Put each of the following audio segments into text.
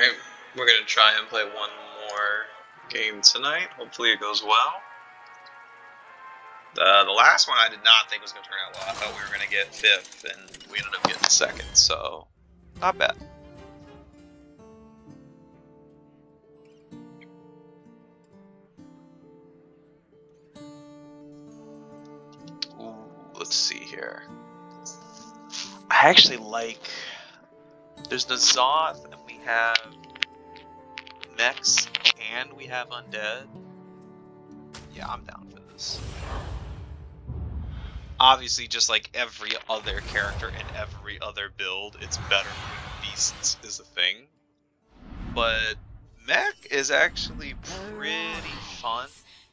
Alright, we're gonna try and play one more game tonight. Hopefully it goes well. The, the last one I did not think was to turn out well. I thought we were to get fifth, and we ended up getting second, so not bad. Ooh, let's see here. I actually like. There's N'Zoth, and have mechs, and we have undead. Yeah, I'm down for this. Obviously, just like every other character in every other build, it's better when beasts is a thing. But mech is actually pretty fun.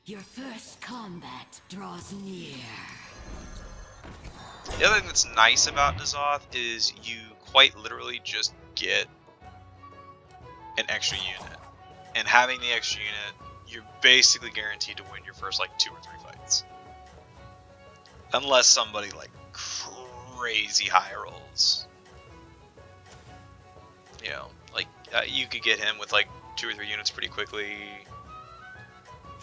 Your first combat draws near. The other thing that's nice about N'Zoth is you quite literally just get an extra unit. And having the extra unit, you're basically guaranteed to win your first like two or three fights. Unless somebody like crazy high rolls. You know, like uh, you could get him with like two or three units pretty quickly.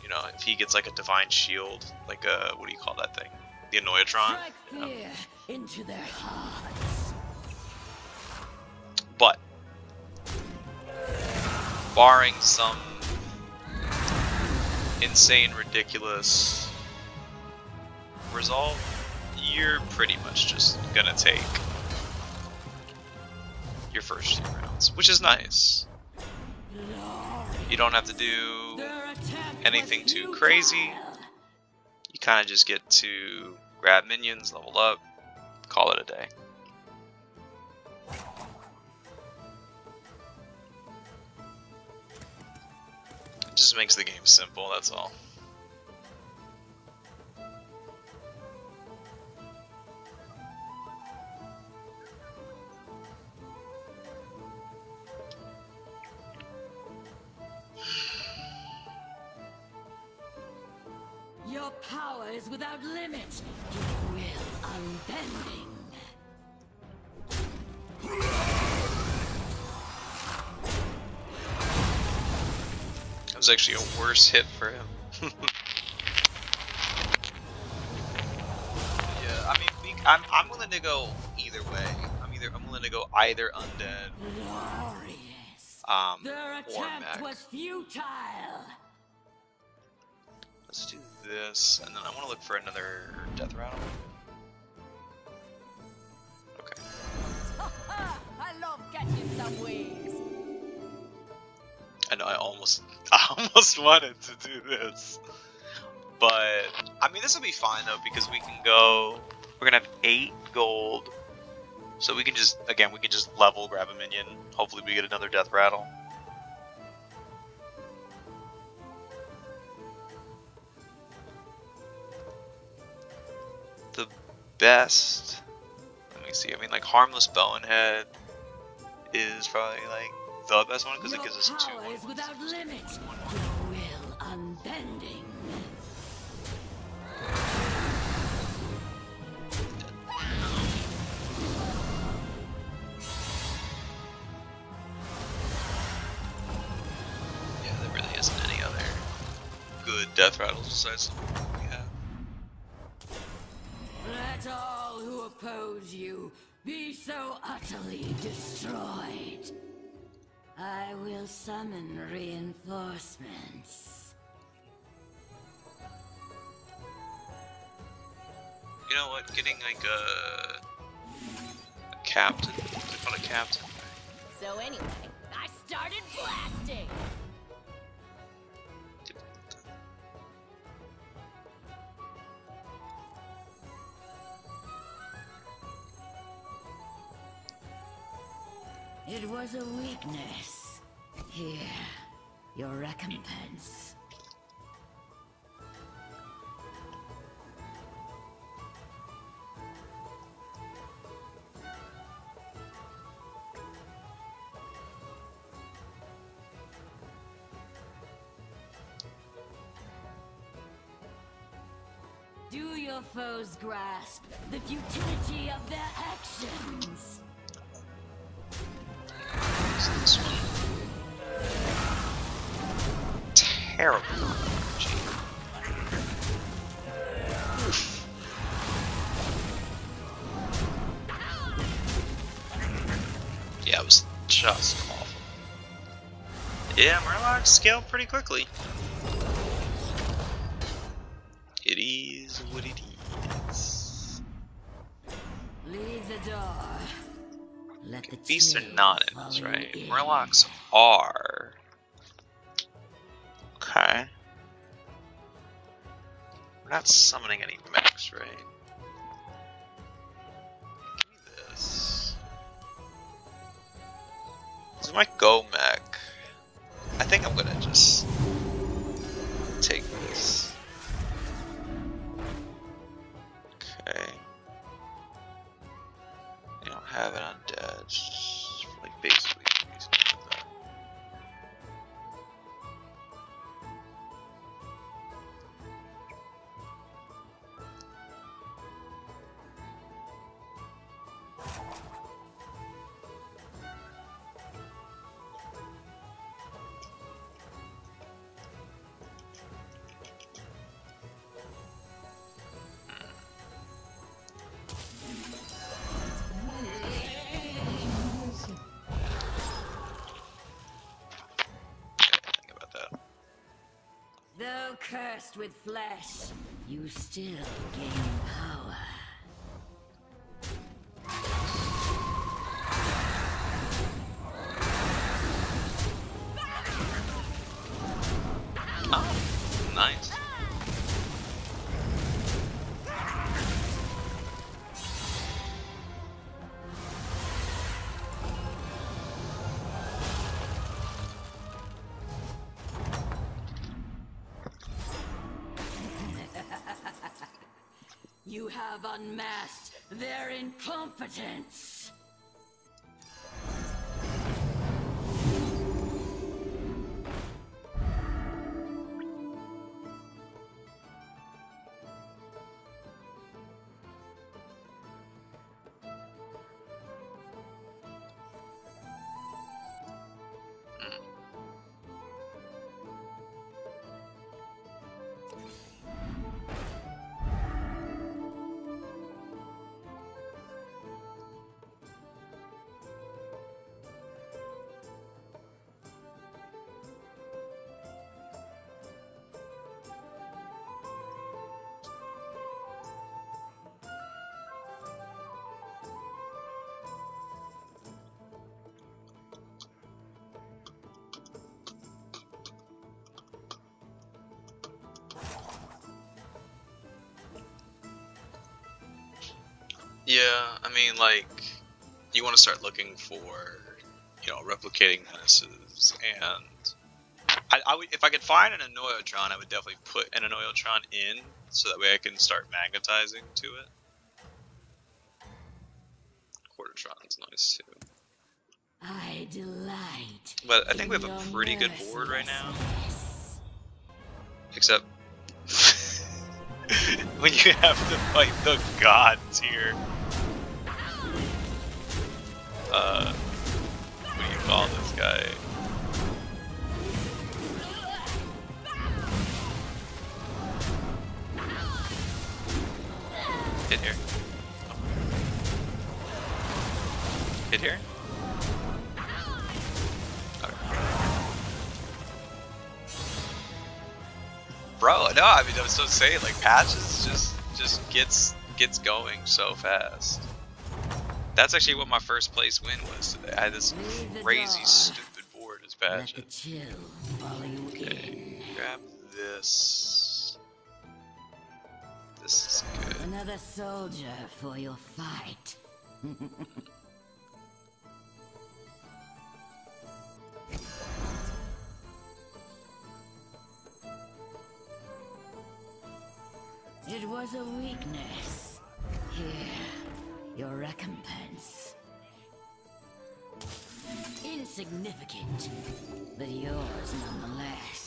You know, if he gets like a divine shield, like a what do you call that thing? The Annoyatron. Yeah. into their hearts. But barring some insane, ridiculous result, you're pretty much just gonna take your first few rounds, which is nice. You don't have to do anything too crazy. you kind of just get to grab minions, level up, call it a day. Just makes the game simple, that's all. Was actually a worse hit for him. yeah, I mean, we, I'm, I'm willing to go either way. I'm either I'm willing to go either undead Glorious. um, Their or mech. was futile. Let's do this, and then I want to look for another death rattle. Okay. I love catching some waves. I I almost I almost wanted to do this. But I mean this will be fine though because we can go we're gonna have eight gold. So we can just again we can just level grab a minion. Hopefully we get another death rattle. The best let me see, I mean like harmless bonehead is probably like the best one because it gives us two one is without limit. Will unbending. Yeah, there really isn't any other good death rattles besides the one we have. Let all who oppose you be so utterly destroyed. I will summon reinforcements. You know what? Getting like a, a captain. What's it called a captain? So anyway, I started blasting. Was a weakness. Here, your recompense. Do your foes grasp the futility of their just awful. Yeah, Murlocs scale pretty quickly. It is what it is. Leave the door. Let the Beasts are not enemies, right? in. Murlocs are. Okay. We're not summoning any mechs, right? This is my go mech. I think I'm gonna just take this. Okay. They don't have it on dead. Like basically cursed with flesh, you still gain power. Yeah, I mean, like, you want to start looking for, you know, replicating menaces, and I, I would, if I could find an Annoyotron, I would definitely put an Annoyotron in, so that way I can start magnetizing to it. Quartertron's nice too. I delight. But I think we have a pretty good board right now. Except when you have to fight the gods here. Uh, what do you call this guy? Hit here. Hit here. Bro, no, I mean I was so saying like patches just just gets gets going so fast. That's actually what my first place win was today. I had this crazy door. stupid board as Let the patches. chill Okay, grab this. This is good. Another soldier for your fight. it was a weakness. Here, your recompense. Insignificant, but yours nonetheless.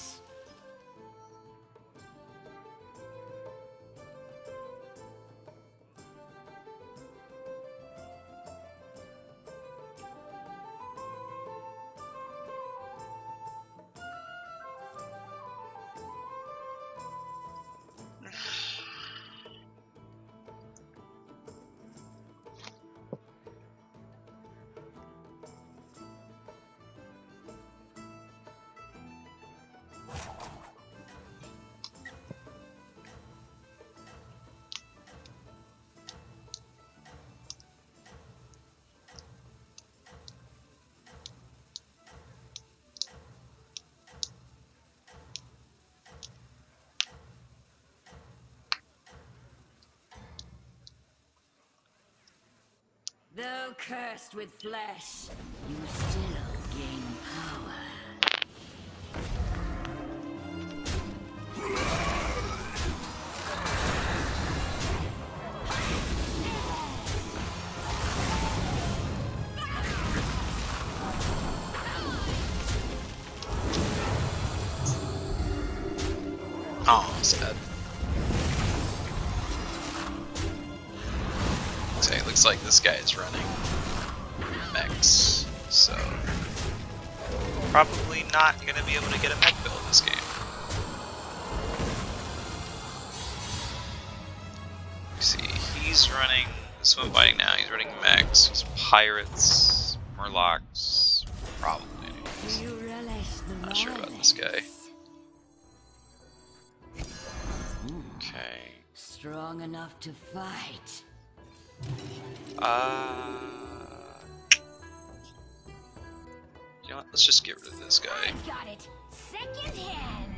Though cursed with flesh, you still gain power. Oh, sad. So it looks like this guy is running probably not gonna be able to get a mech build in this game. You see, he's running swim fighting now. He's running mechs. He's pirates, murlocs, probably. Do you relish the Not sure about this guy. Okay. Strong enough to fight. Uh, Let's just get rid of this guy. Got it. Second hand.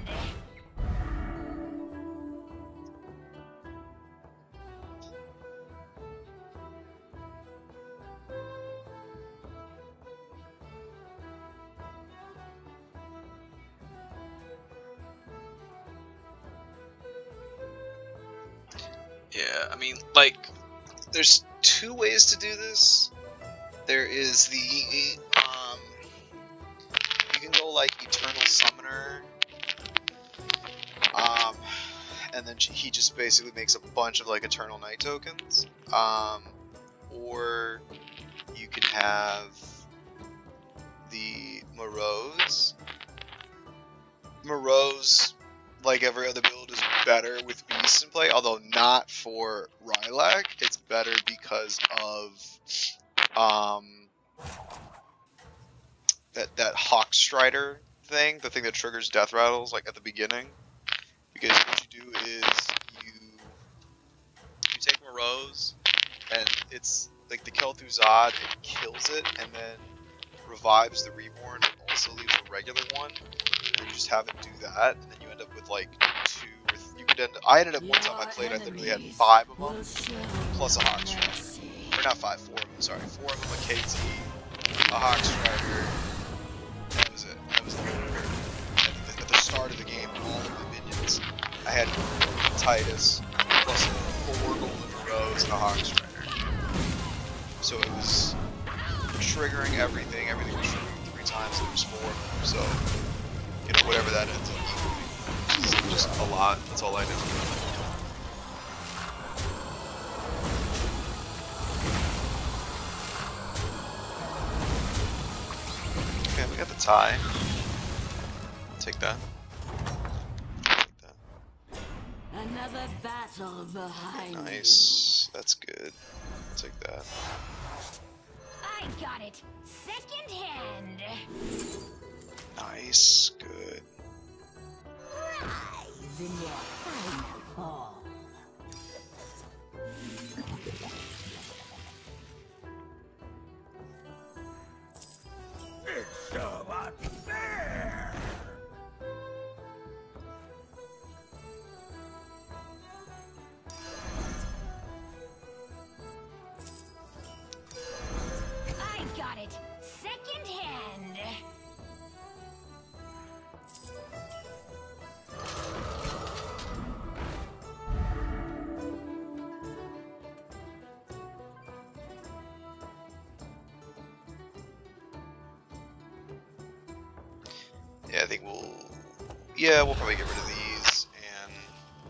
Yeah, I mean, like, there's two ways to do this. There is the, he just basically makes a bunch of like Eternal Knight tokens, um, or you can have the Morose. Morose like every other build is better with beasts in play, although not for Rylak. It's better because of um that that Hawk Strider thing, the thing that triggers death rattles like at the beginning. Because what you do is you you take Morose and it's like the Kel'Thuzad, it kills it and then revives the reborn and also leaves a regular one. And you just have it do that, and then you end up with like two you could end up. I ended up one time I played I literally had five of them. plus a Hawk Strider. Or not five, four of them, sorry. Four of them a KT, a Hawk Strider. That was it. That was the whole At the, the start of the game, all of the I had Titus, plus four golden rows and a Hawk Strider. So it was triggering everything. Everything was triggering three times. There was four. So, you know, whatever that ends up equaling. Just a lot. That's all I did. Okay, we got the tie. Take that. Battle behind you. Nice. That's good. Take that. I got it. Second hand. Nice. Good. Rise in your final form. Yeah, I think we'll. Yeah, we'll probably get rid of these and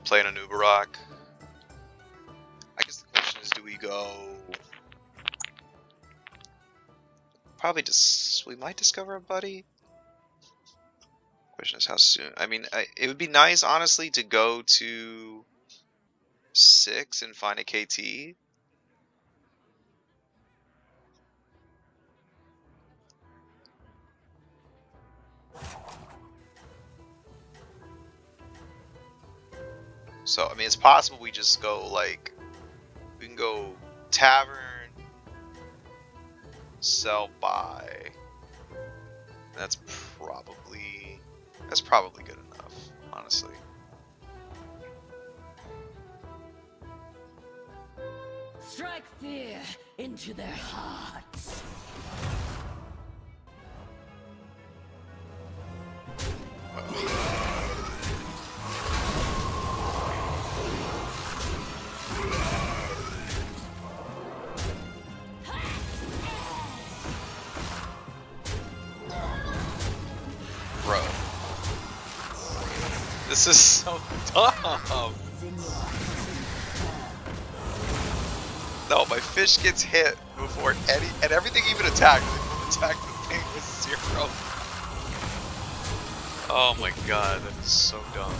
play in a Nubarak. I guess the question is, do we go? Probably just we might discover a buddy. Question is how soon. I mean, I, it would be nice, honestly, to go to six and find a KT. So I mean, it's possible we just go like we can go tavern, sell buy. That's probably that's probably good enough, honestly. Strike fear into their hearts. This is so dumb. No, my fish gets hit before any and everything even attacked. Attacked the thing with zero. Oh my god, that is so dumb.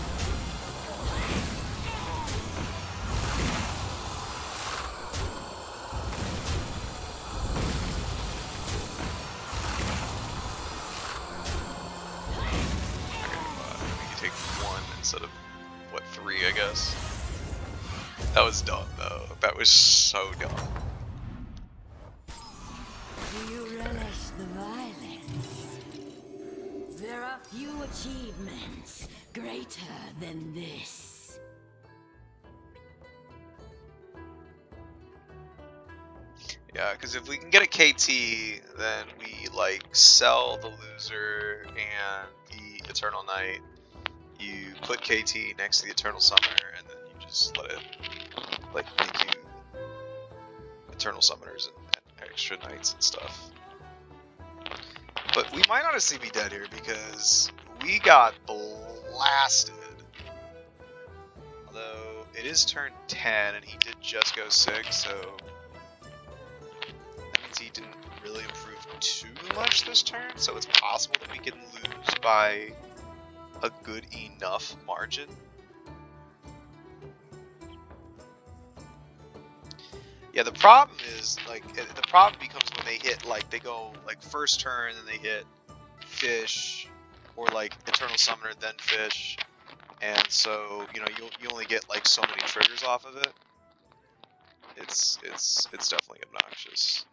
Achievements greater than this. Yeah, because if we can get a KT, then we like sell the loser and the Eternal Knight. You put KT next to the Eternal Summoner, and then you just let it like make you Eternal Summoners and, and extra knights and stuff. But we might honestly be dead here because we got blasted. Although it is turn 10 and he did just go 6, so that means he didn't really improve too much this turn, so it's possible that we can lose by a good enough margin. Yeah, the problem is like the problem becomes when they hit like they go like first turn and they hit fish or like eternal summoner then fish, and so you know you you only get like so many triggers off of it. It's it's it's definitely obnoxious.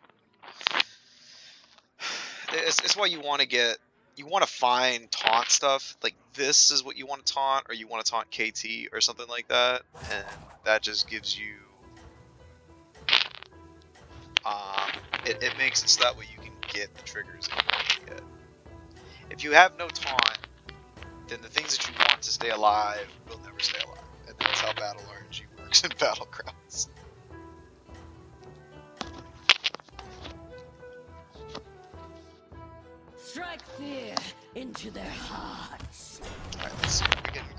It's, it's why you want to get you want to find taunt stuff like this is what you want to taunt or you want to taunt KT or something like that, and that just gives you um, it, it makes it so that way you can get the triggers you want to get. If you have no taunt, then the things that you want to stay alive will never stay alive. And that's how battle RNG works in Battlegrounds. Strike fear into their hearts. Alright, let's see. Getting creamed.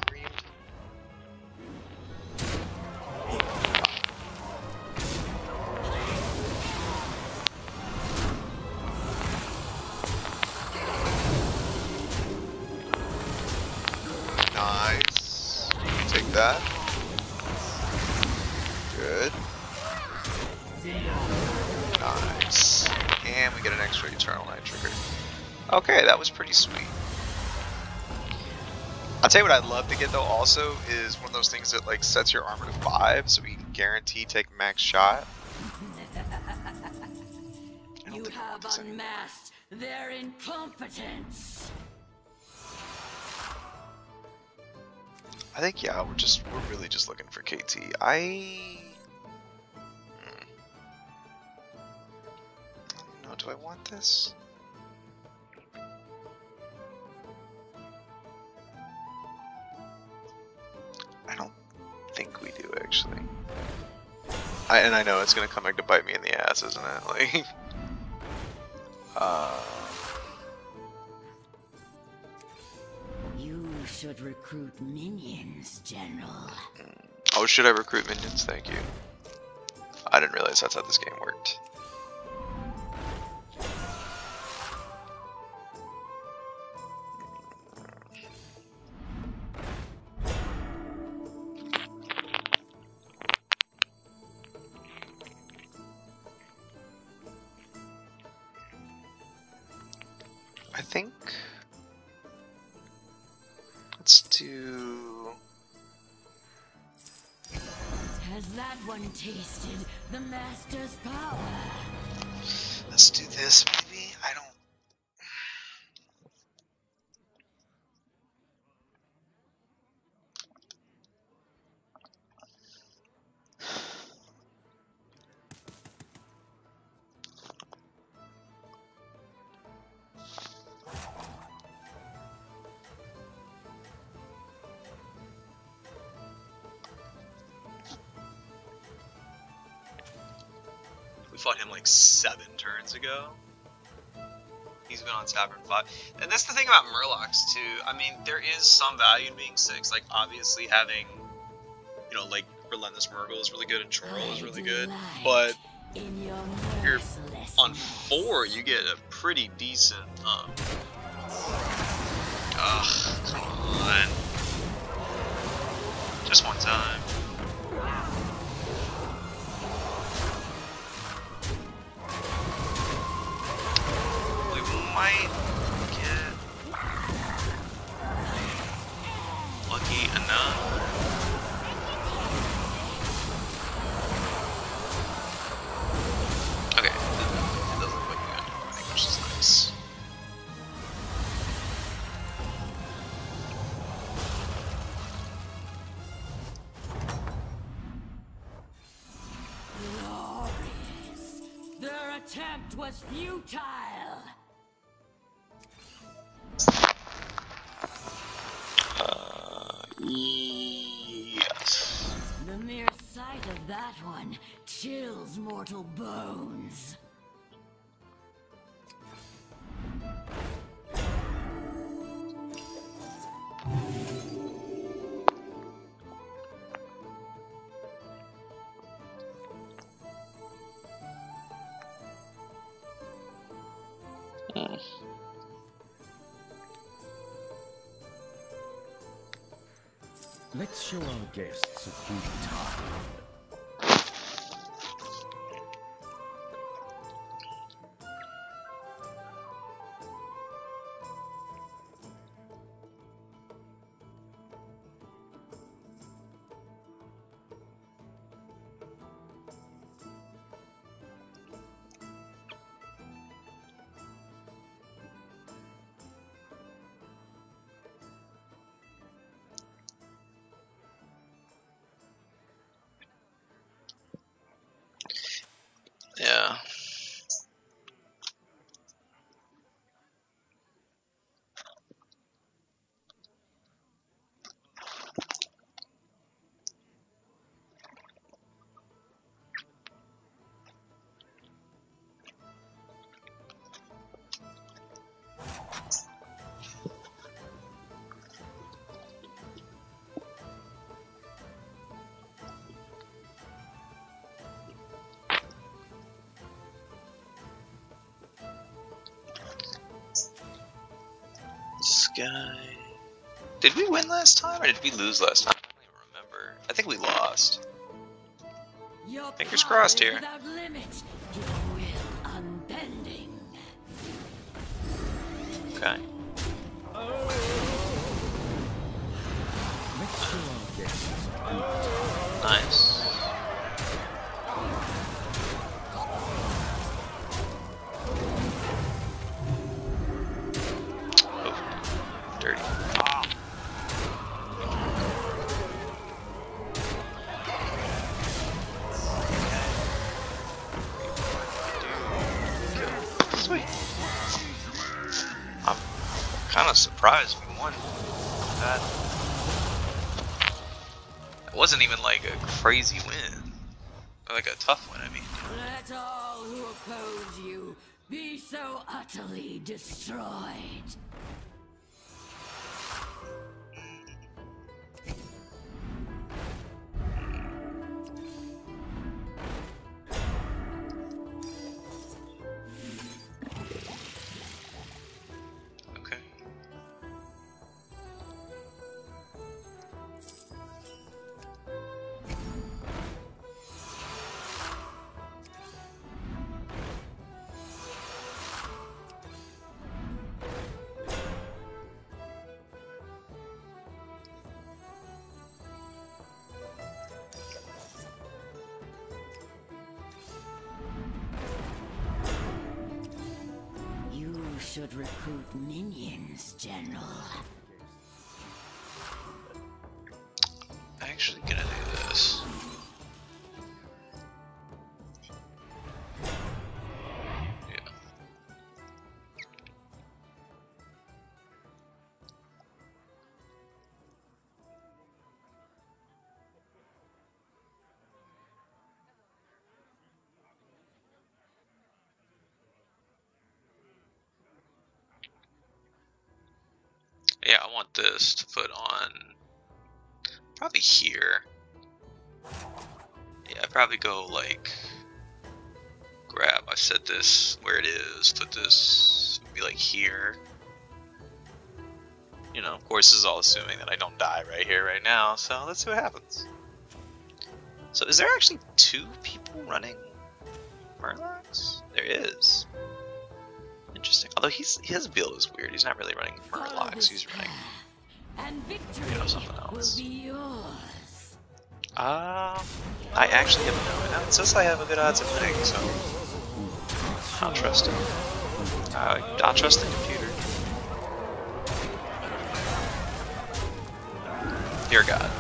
And we get an extra Eternal Knight trigger. Okay, that was pretty sweet. I'll tell you what I'd love to get though also is one of those things that like sets your armor to 5 so we can guarantee take max shot. You think I want have unmasked their incompetence. I think yeah, we're just we're really just looking for KT. I do I want this? I don't think we do actually. I, and I know it's gonna come back to bite me in the ass, isn't it? Like, uh, You should recruit minions, General. oh, should I recruit minions? Thank you. I didn't realize that's how this game worked. Think. Let's do. Has that one tasted the Master's power? Let's do this, like seven turns ago. He's been on Tavern 5. And that's the thing about Murlocs, too. I mean, there is some value in being 6. Like, obviously having, you know, like, Relentless Murgle is really good and Chorrol is really good. But you're on 4, you get a pretty decent, um... Ugh, come on. Just one time. Might get lucky enough. Okay, it doesn't look we which is nice. Glorious. Their attempt was futile. Sight of that one chills mortal bones. Let's show our guests a few time. Sky. Did we win last time or did we lose last time? I don't even remember. I think we lost. Fingers crossed here. Surprised we won that. It wasn't even like a crazy win. Or Like a tough win, I mean. Let all who oppose you be so utterly destroyed. Should recruit minions, General. I want this to put on probably here. Yeah, I'd probably go like grab. I set this where it is. Put this be like here. You know, of course, this is all assuming that I don't die right here, right now. So let's see what happens. So is there actually two people running Murlocs? There is. Interesting. Although he's his build is weird. He's not really running Murlocs. He's running. Path, and victory you know, something will else. be yours. Um, I actually have no. It says I have a good odds of winning, so I'll trust it. Uh, I'll trust the computer. Dear God.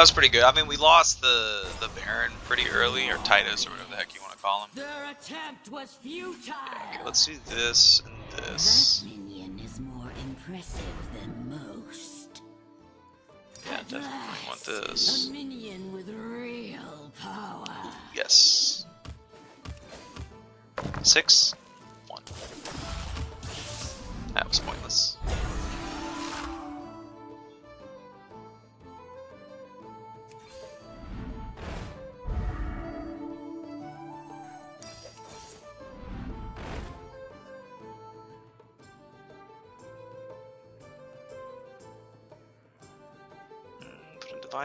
That was pretty good. I mean, we lost the the Baron pretty early, or Titus, or whatever the heck you want to call him. Their attempt was futile. Okay, let's do this and this. That minion is more impressive than most. Yeah, At definitely want this. A minion with real power. Yes. Six. One. That was pointless.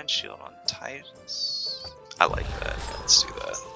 Shield on Titus. I like that. Let's do that.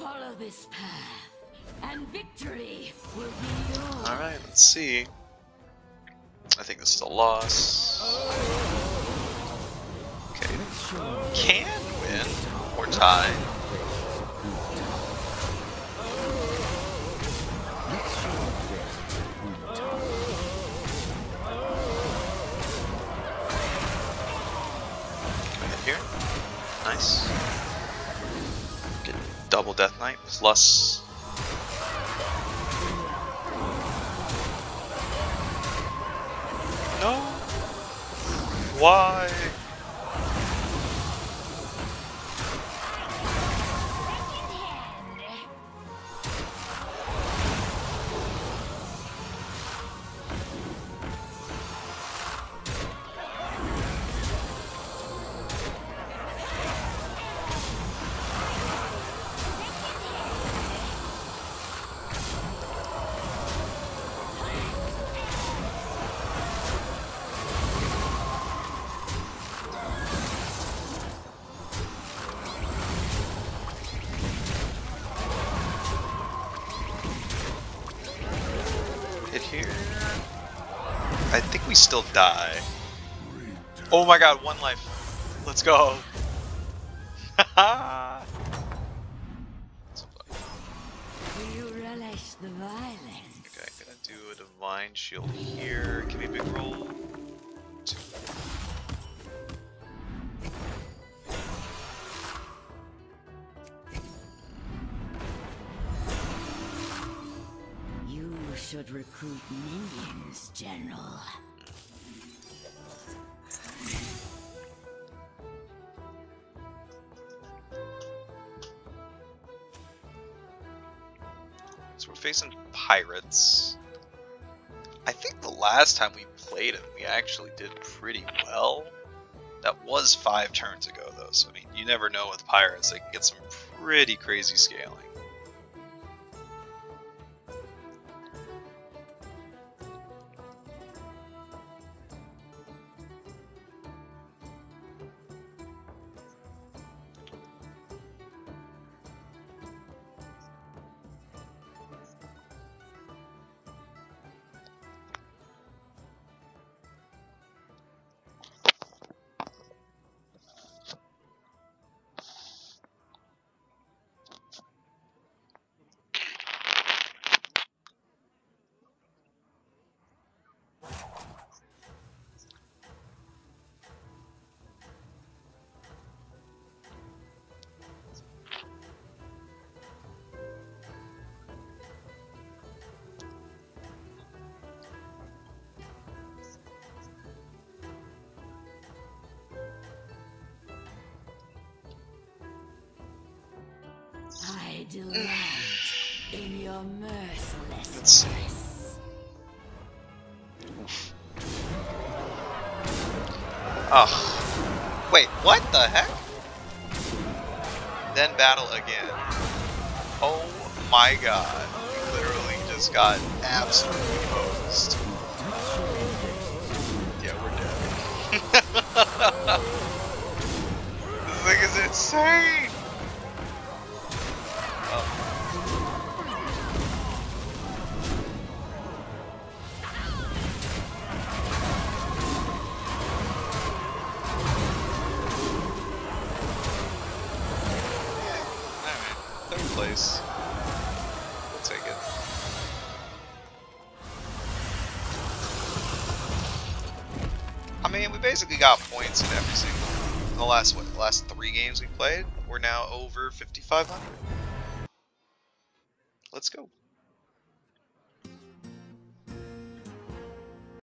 Follow this path, and victory will be yours. Alright, let's see. I think this is a loss. Oh. Okay, show our can win or tie. Plus. still die. Oh my god, one life. Let's go. Okay, I'm gonna do a divine shield here. Give me a big roll. You should recruit minions, General. Pirates. I think the last time we played them, we actually did pretty well. That was five turns ago, though, so I mean, you never know with pirates, they can get some pretty crazy scaling. Oh. Wait, what the heck? Then battle again. Oh my god. We literally just got absolutely hosed. Yeah, we're dead. this thing is insane! Last what? Last three games we played, we're now over 5,500. Let's go.